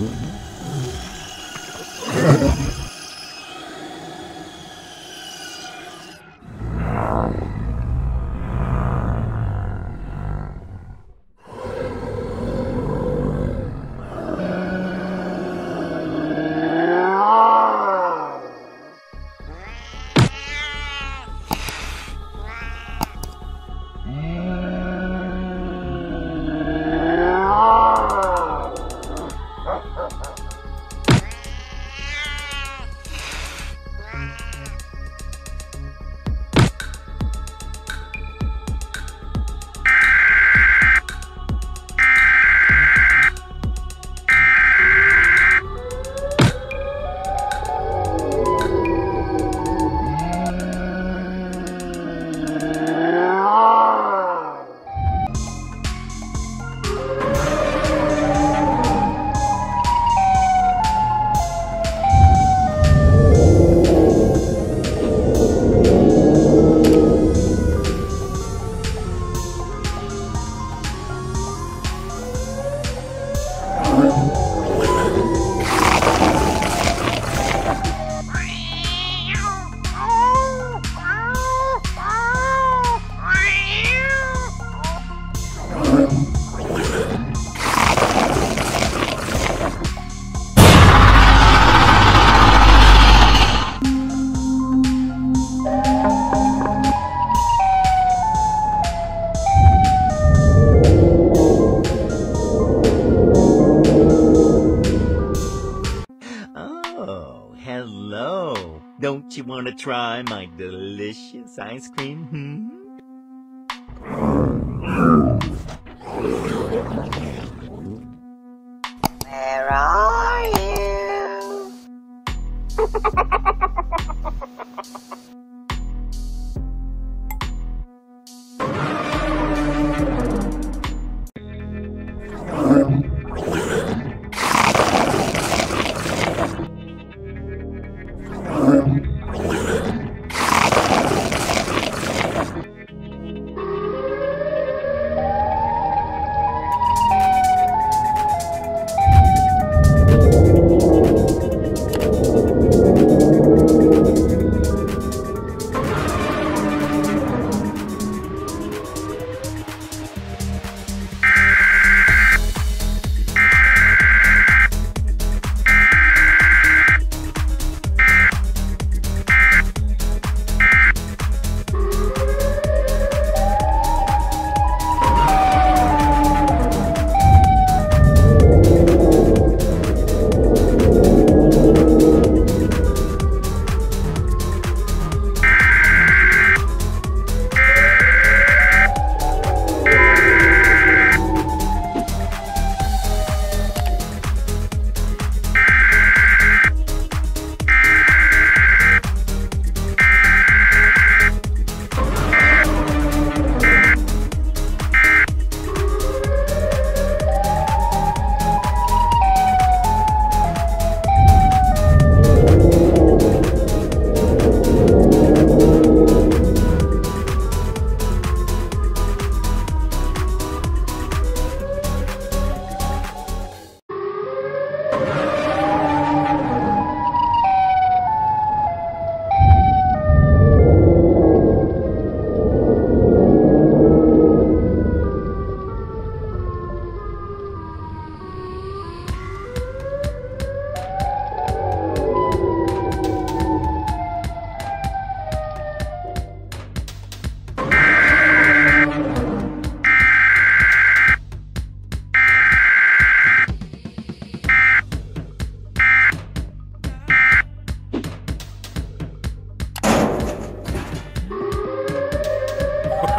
뭐야? Don't you want to try my delicious ice cream? Hmm? Where are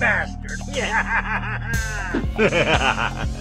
bastard.